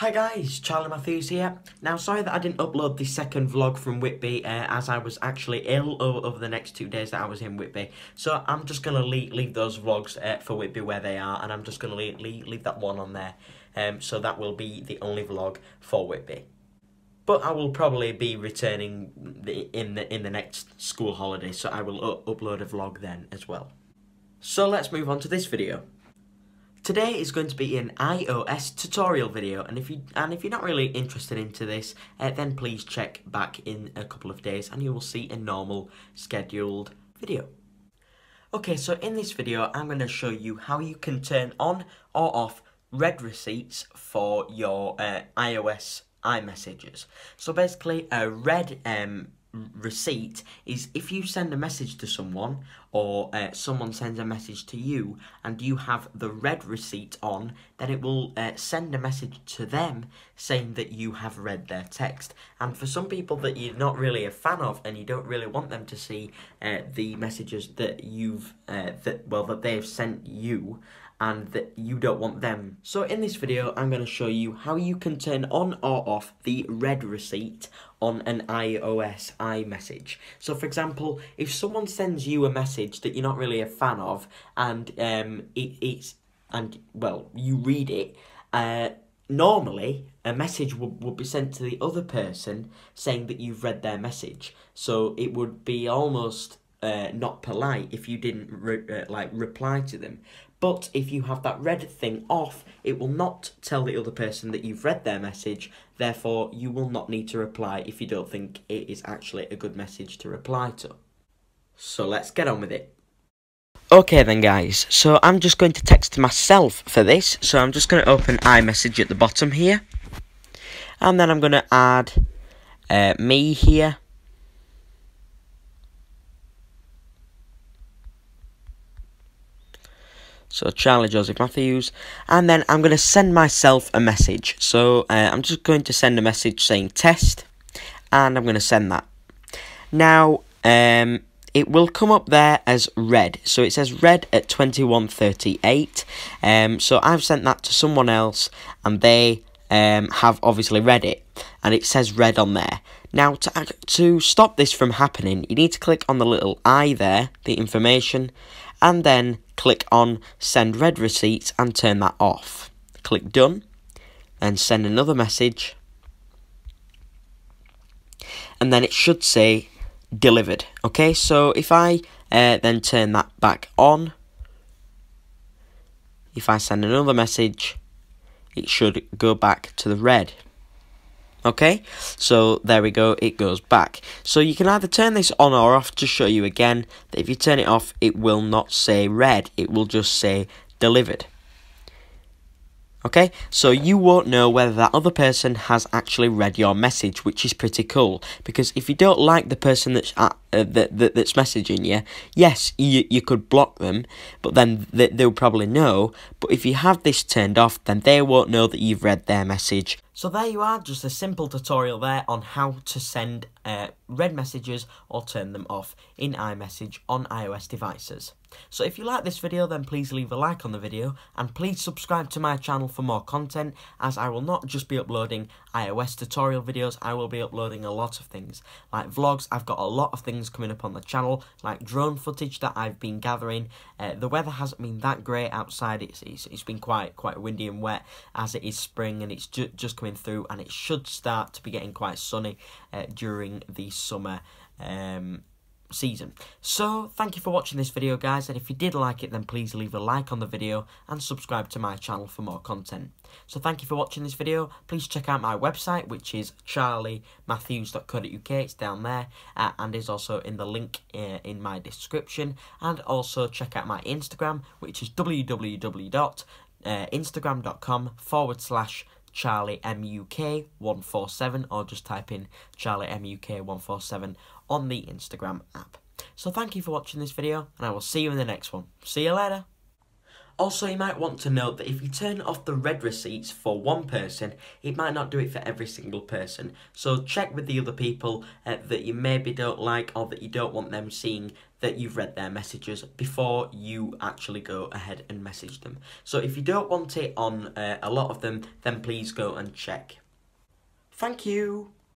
Hi guys, Charlie Matthews here. Now, sorry that I didn't upload the second vlog from Whitby uh, as I was actually ill over, over, the next two days that I was in Whitby. So I'm just going to leave, leave those vlogs uh, for Whitby where they are and I'm just going to leave, leave, leave, that one on there. Um, so that will be the only vlog for Whitby. But I will probably be returning the, in the in the next school holiday, so I will upload a vlog then as well. So let's move on to this video. Today is going to be an iOS tutorial video, and if you and if you're not really interested into this, uh, then please check back in a couple of days, and you will see a normal scheduled video. Okay, so in this video, I'm going to show you how you can turn on or off read receipts for your uh, iOS iMessages. So basically, a read um, receipt is if you send a message to someone or uh, someone sends a message to you and you have the read receipt on then it will uh, send a message to them saying that you have read their text and for some people that you're not really a fan of and you don't really want them to see uh, the messages that you've uh, that well that they've sent you and that you don't want them. So in this video, I'm going to show you how you can turn on or off the read receipt on an iOS iMessage. So for example, if someone sends you a message that you're not really a fan of, and um, it, it's, and well, you read it, uh, normally a message would, would be sent to the other person saying that you've read their message. So it would be almost uh, not polite if you didn't re- uh, like reply to them. But if you have that read thing off, it will not tell the other person that you've read their message. Therefore, you will not need to reply if you don't think it is actually a good message to reply to. So let's get on with it. Okay then guys, so I'm just going to text myself for this. So I'm just going to open iMessage at the bottom here. And then I'm going to add uh, me here. So Charlie Joseph Matthews. And then I'm going to send myself a message. So uh, I'm just going to send a message saying test. And I'm going to send that. Now, um, it will come up there as read. So it says read at 2138. Um, so I've sent that to someone else and they um, have obviously read it. And it says read on there. Now, to, to stop this from happening, you need to click on the little I there, the information, and then click on send read receipts and turn that off. Click done, and send another message, and then it should say delivered. Okay, so if I uh, then turn that back on, if I send another message, it should go back to the read. Okay, so there we go, it goes back. So you can either turn this on or off to show you again that if you turn it off, it will not say read, it will just say delivered. Okay, so you won't know whether that other person has actually read your message, which is pretty cool. Because if you don't like the person that's uh, that, that that's messaging you, yes, you you could block them, but then they, they'll probably know. But if you have this turned off, then they won't know that you've read their message. So there you are, just a simple tutorial there on how to send uh, read messages or turn them off in iMessage on iOS devices. So if you like this video then please leave a like on the video and please subscribe to my channel for more content as I will not just be uploading iOS tutorial videos, I will be uploading a lot of things like vlogs, I've got a lot of things coming up on the channel like drone footage that I've been gathering. Uh, the weather hasn't been that great outside, it's, it's, it's been quite quite windy and wet as it is spring and it's ju just coming through and it should start to be getting quite sunny uh, during the summer um, season. So, thank you for watching this video, guys, and if you did like it, then please leave a like on the video and subscribe to my channel for more content. So, thank you for watching this video. Please check out my website, which is charliematthews.co.uk. It's down there, uh, and is also in the link uh, in my description. And also check out my Instagram, which is www.instagram.com uh, forward slash Charlie MUK 147 or just type in Charlie MUK 147 on the Instagram app. So thank you for watching this video and I will see you in the next one. See you later. Also, you might want to note that if you turn off the read receipts for one person, it might not do it for every single person. So check with the other people uh, that you maybe don't like or that you don't want them seeing that you've read their messages before you actually go ahead and message them. So if you don't want it on uh, a lot of them, then please go and check. Thank you.